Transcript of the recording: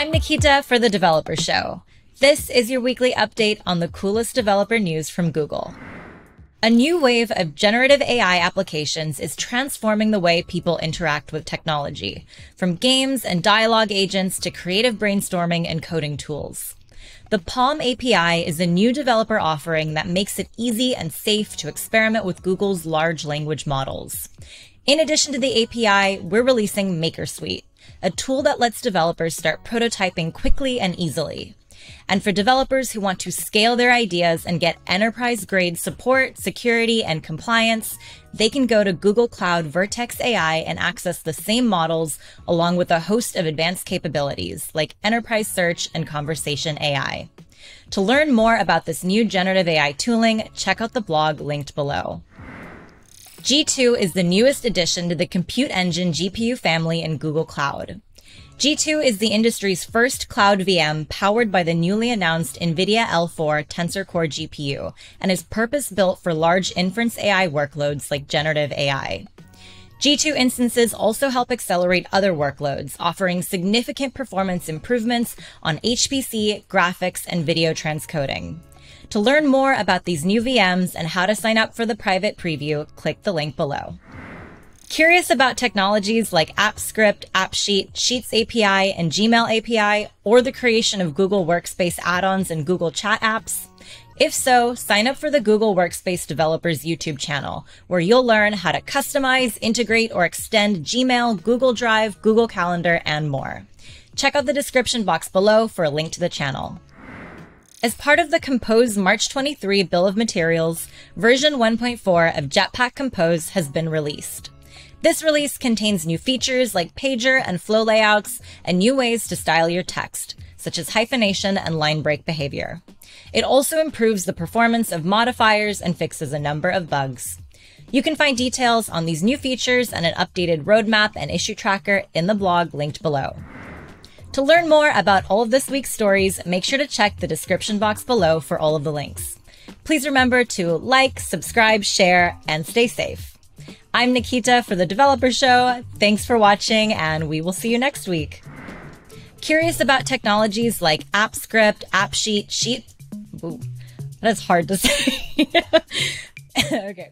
I'm Nikita for The Developer Show. This is your weekly update on the coolest developer news from Google. A new wave of generative AI applications is transforming the way people interact with technology, from games and dialogue agents to creative brainstorming and coding tools. The PaLM API is a new developer offering that makes it easy and safe to experiment with Google's large language models. In addition to the API, we're releasing MakerSuite, a tool that lets developers start prototyping quickly and easily. And for developers who want to scale their ideas and get enterprise grade support, security, and compliance, they can go to Google Cloud Vertex AI and access the same models along with a host of advanced capabilities like enterprise search and conversation AI. To learn more about this new generative AI tooling, check out the blog linked below. G2 is the newest addition to the Compute Engine GPU family in Google Cloud. G2 is the industry's first cloud VM powered by the newly announced NVIDIA L4 Tensor Core GPU and is purpose built for large inference AI workloads like generative AI. G2 instances also help accelerate other workloads, offering significant performance improvements on HPC, graphics, and video transcoding. To learn more about these new VMs and how to sign up for the private preview, click the link below. Curious about technologies like Apps Script, AppSheet, Sheets API, and Gmail API, or the creation of Google Workspace add-ons and Google Chat apps? If so, sign up for the Google Workspace Developers YouTube channel, where you'll learn how to customize, integrate, or extend Gmail, Google Drive, Google Calendar, and more. Check out the description box below for a link to the channel. As part of the Compose March 23 Bill of Materials, version 1.4 of Jetpack Compose has been released. This release contains new features like pager and flow layouts and new ways to style your text, such as hyphenation and line break behavior. It also improves the performance of modifiers and fixes a number of bugs. You can find details on these new features and an updated roadmap and issue tracker in the blog linked below. To learn more about all of this week's stories, make sure to check the description box below for all of the links. Please remember to like, subscribe, share, and stay safe. I'm Nikita for The Developer Show. Thanks for watching, and we will see you next week. Curious about technologies like Apps Script, AppSheet, Sheet. Ooh, that's hard to say. okay.